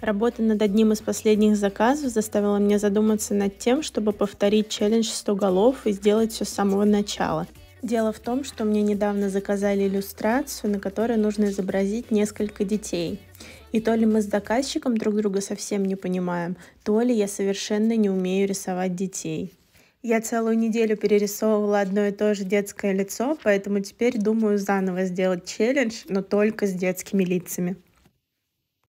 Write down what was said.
Работа над одним из последних заказов заставила меня задуматься над тем, чтобы повторить челлендж 100 голов и сделать все с самого начала. Дело в том, что мне недавно заказали иллюстрацию, на которой нужно изобразить несколько детей. И то ли мы с заказчиком друг друга совсем не понимаем, то ли я совершенно не умею рисовать детей. Я целую неделю перерисовывала одно и то же детское лицо, поэтому теперь думаю заново сделать челлендж, но только с детскими лицами.